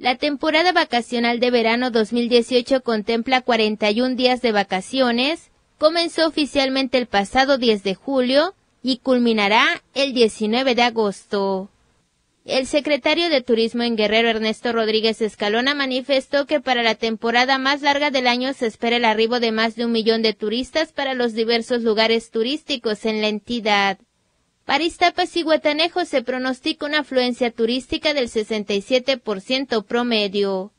La temporada vacacional de verano 2018 contempla 41 días de vacaciones, comenzó oficialmente el pasado 10 de julio y culminará el 19 de agosto. El secretario de Turismo en Guerrero Ernesto Rodríguez Escalona manifestó que para la temporada más larga del año se espera el arribo de más de un millón de turistas para los diversos lugares turísticos en la entidad. Para Iztapas y Guatanejo se pronostica una afluencia turística del 67% promedio,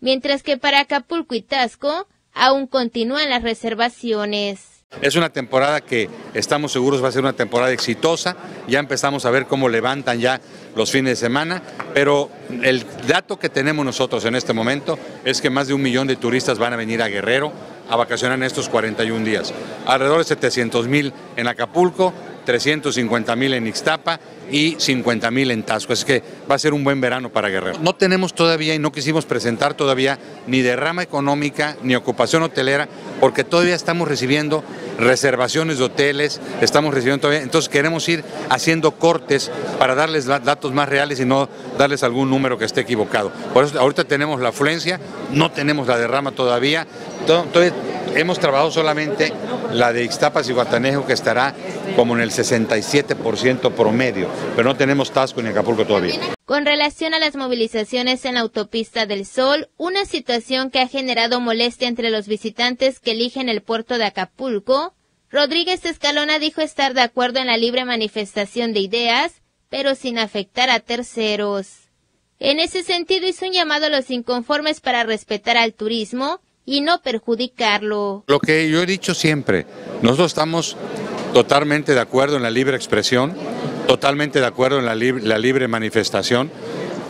mientras que para Acapulco y Tasco aún continúan las reservaciones. Es una temporada que estamos seguros va a ser una temporada exitosa, ya empezamos a ver cómo levantan ya los fines de semana, pero el dato que tenemos nosotros en este momento es que más de un millón de turistas van a venir a Guerrero a vacacionar en estos 41 días, alrededor de 700 mil en Acapulco, 350 mil en Ixtapa y 50 mil en Tasco. Es que va a ser un buen verano para Guerrero. No tenemos todavía y no quisimos presentar todavía ni derrama económica ni ocupación hotelera porque todavía estamos recibiendo reservaciones de hoteles, estamos recibiendo todavía, entonces queremos ir haciendo cortes para darles datos más reales y no darles algún número que esté equivocado. Por eso ahorita tenemos la afluencia, no tenemos la derrama todavía, entonces hemos trabajado solamente la de Ixtapas y Guatanejo que estará como en el 67% promedio, pero no tenemos Tasco ni Acapulco todavía. Con relación a las movilizaciones en la autopista del Sol, una situación que ha generado molestia entre los visitantes que eligen el puerto de Acapulco, Rodríguez Escalona dijo estar de acuerdo en la libre manifestación de ideas, pero sin afectar a terceros. En ese sentido hizo un llamado a los inconformes para respetar al turismo y no perjudicarlo. Lo que yo he dicho siempre, nosotros estamos totalmente de acuerdo en la libre expresión, totalmente de acuerdo en la, libre manifestación,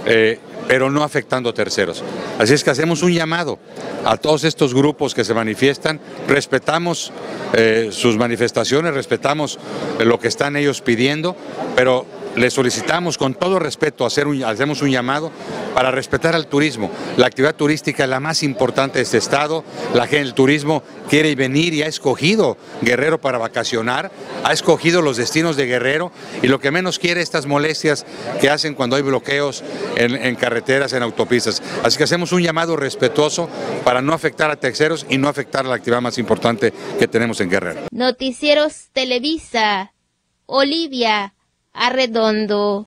eh, pero no afectando a terceros. Así es que hacemos un llamado a todos estos grupos que se manifiestan, respetamos eh, sus manifestaciones, respetamos lo que están ellos pidiendo, pero le solicitamos con todo respeto, hacer un, hacemos un llamado para respetar al turismo. La actividad turística es la más importante de este estado, la gente del turismo quiere venir y ha escogido Guerrero para vacacionar, ha escogido los destinos de Guerrero y lo que menos quiere estas molestias que hacen cuando hay bloqueos en, en carreteras, en autopistas. Así que hacemos un llamado respetuoso para no afectar a terceros y no afectar a la actividad más importante que tenemos en Guerrero. Noticieros Televisa, Olivia, Arredondo